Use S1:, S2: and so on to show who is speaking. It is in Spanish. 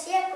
S1: see